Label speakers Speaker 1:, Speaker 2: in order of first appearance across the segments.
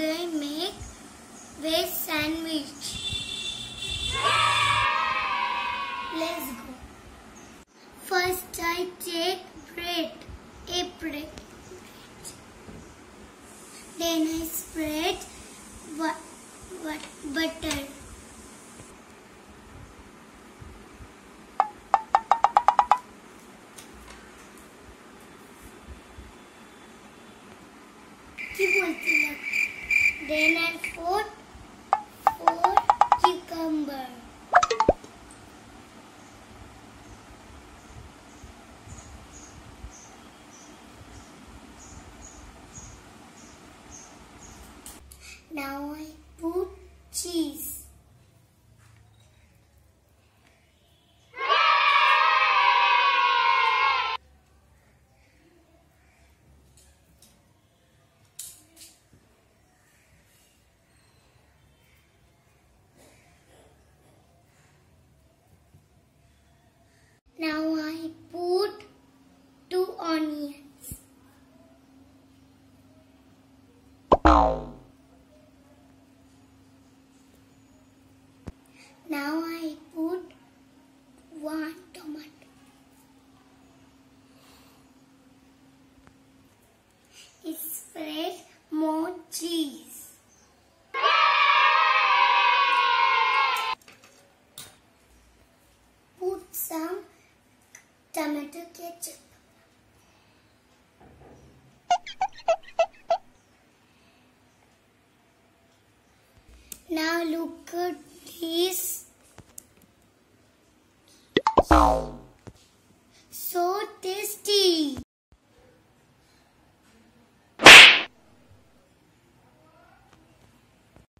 Speaker 1: i make veg sandwich. Let's go. First I take bread, a bread. Then I spread what what butter. Keep working. Then I put four cucumber. Now I put cheese. Now I put two onions. Now I put one tomato. Spread more cheese. Put some tomato ketchup. look at this. So tasty.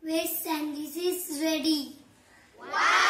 Speaker 1: Wait, sandwich is ready. Wow!